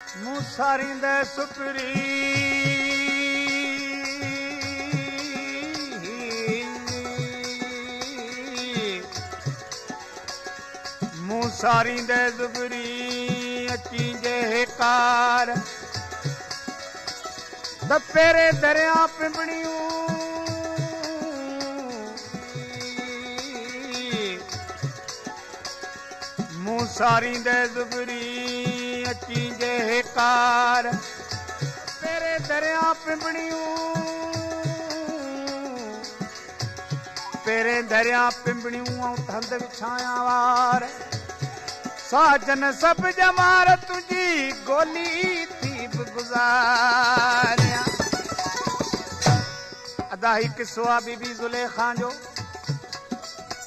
ਮੁਸਾਰਿੰਦੇ ਸੁਪਰੀ। ਸਾਰੀ ਦੇ ਜ਼ੁਬਰੀ ਅਚੀ ਜੇ ਕਾਰ ਦਪੇਰੇ ਦਰਿਆ ਪਿੰਬਣੀਉ ਮੂੰ ਸਾਰੀ ਦੇ ਜ਼ੁਬਰੀ پيري دريا پمپڙيون پيري دريا پمپڙيون ۽ هنڌ وڇايا وار. ساجن سڀ جمار تنهنجي گولي ٿي به گزاريان. ادا قصو آهي بيبي جو.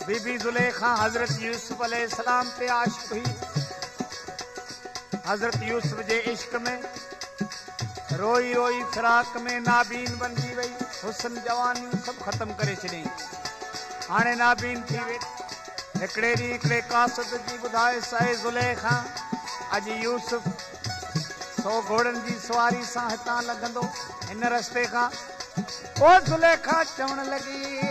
بيبي زليکا حضرت يوسف اليهسلام تي عاشق هئي حضرت يوسف جي عشق ۾ روئي روئي فراڪ ۾ نابين بڻجي وئي هسن جوانيون سڀ ختم ڪري ڇڏيئين. هاڻي نابين ٿي وئي هڪڙي ڏينهن هڪڙي ڪاست جي ٻڌائي سهي زليکا اڄ يوسف سؤ گهوڙن جي سواري سان هتان لڳندو هن رستي کان. او زليکا چوڻ لڳي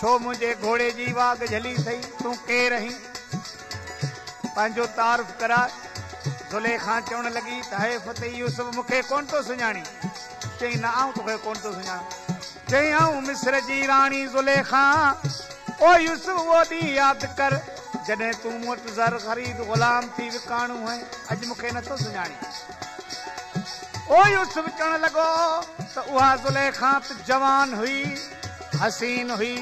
ڇو منهنجي گهوڙي جي واگ جهلي اٿئي تون ڪير آهين؟ پنهنجو تعريف ڪرائي زليکا چوڻ لڳي ته هي فتح يوسف مون کي ڪونه ٿو سڃاڻي. چئي نه آئون توکي ڪونه ٿو سڃاڻان. چئي آئون مسر جي راڻي او يوسف اهو ڏينهن ياد ڪر. جڏهن تون مون وٽ زر خريد غلام ٿي وڪاڻو هي اڄ مون کي نٿو سڃاڻي. يوسف چوڻ لڳو ته اها زليکا ته جوان هئي حسين هئي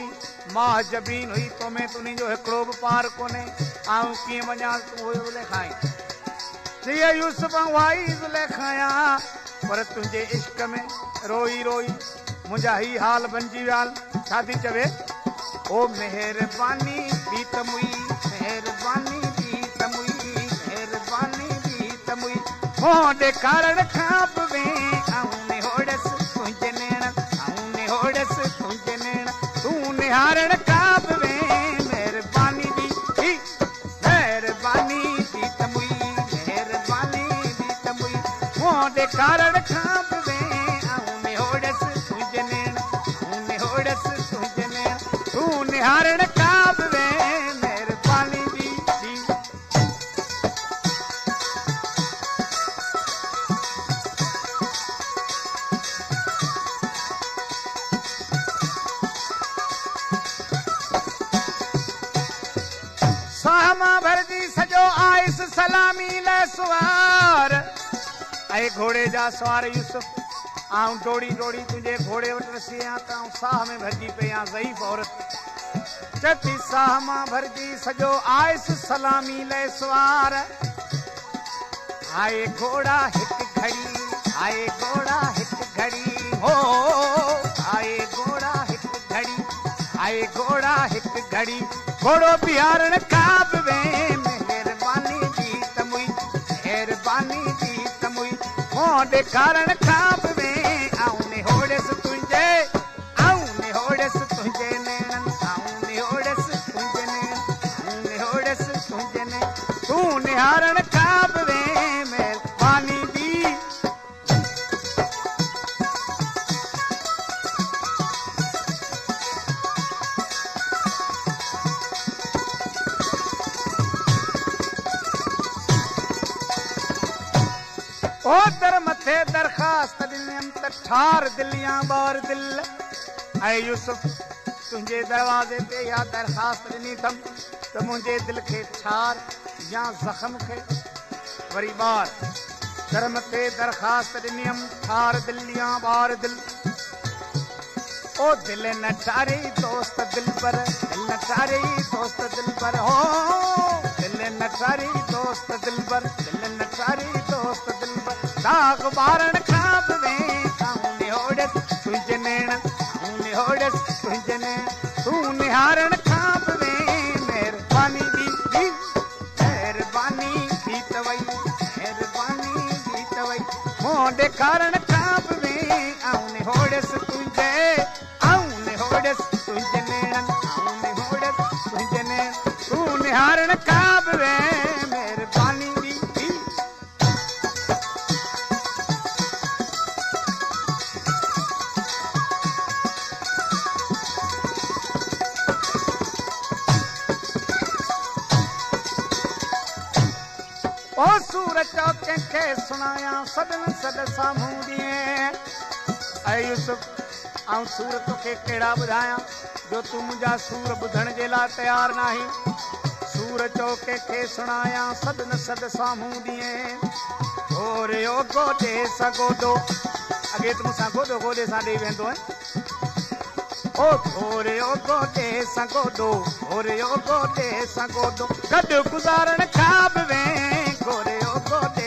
مان جبين هئي تو ۾ تني جو هڪڙو به پار ڪونهي. آئون ڪيئن وڃان تون اهو زليکا آهين چئي يوسف ئي زليکا آهيان پر تنهنجي عشق ۾ روئي روئي منهنجا هي حال ويا. ڇا ٿي چوي او مهرباني بي تمئي مهرباني بي تمئي مهرباني بي تمئي هو ڏيکارڻ کان به मेहरबानी ساما ڀرجي سڄو آيس سلامي لاءِ سوار. ۽ گهوڙي جا سوار يوسف آئون ڊوڙي ڊوڙي تنهنجي گهوڙي وٽ رسي آهيان ته آئون ساهه ۾ ڀرجي پئي آهيان ضعيف عورت. چتي ساهه مان ڀرجي سڄو آيس سلامي لاءِ سوار. آئي گهوڙا هڪ گهڙي آئي گهوڙا هڪ گهڙي هو. آئي گهوڙا هڪ گهڙي آئي گهوڙا هڪ گهڙي گهوڙو بهارڻ کان به وي. مهرباني جي تمئي مهرباني جي تمئي هو ڏيکارڻ کان به وي. آئون نهوڙس تنهنجي آئون نهوڙس تنهنجي نيڻن آئون نهوڙس تنهنجي نيڻ آئون نهوڙس تنهنجي نيڻ تون نهارڻ کان او در مٿي درکاست ڏنم ته ٺار دليان ٻار دل. ۽ يوسف تنهنجي دروازي تي اها درکاست ڏني اٿم ته منهنجي دل کي ٺار يا زخم کي. وري ٻار در مٿي درکاست ڏني هيم ٺار دليان ٻار دل. او دل نه ٺاري دوست دل پر دل نه ٺاري دوست دل پر هو دلبر داگ بارڻ کان مهرباني دي مهرباني ٿي ته وئي مهرباني ٿي ته وئي مون ڏيکارڻ او سور چو ڪنهن کي سڻايا سدن سد سامهون ڏينهن ۽ يوسف ۽ سور توکي ڪهڙا ٻڌايان جو تون منهنجا سور ٻڌڻ جي لاءِ تيار ناهين سور چو ڪنهن کي سڻايا سدن سد سامهون ڏينهن گوريو گوڏي سان اڳي تون مون سان گوڏو گوڏي سان ڏيئي ويندو آهي گوڏي سان گوڏو گذارڻ کان به وي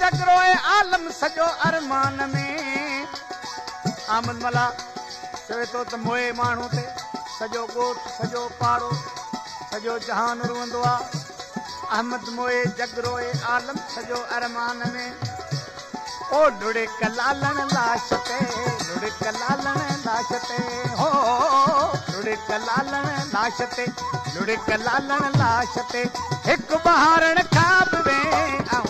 جگروئي عالم سڄو ارمان ۾. آمد ملا چوي ٿو ته موئي ماڻهو تي. سڄو ڳوٺ سڄو پاڙو سڄو جهان رئندو آهي احمد موئي جگروئي عالم سڄو ارمان ۾. او لڙي ڪلالڻ لاش تي لڙي ڪلالڻ لاش تي هو لڙي ڪلالڻ لاش تي لڙي ڪلالڻ لاش تي هڪ بهارڻ کان به وي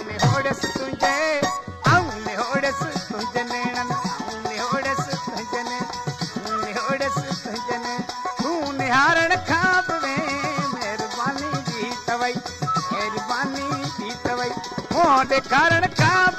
कारण का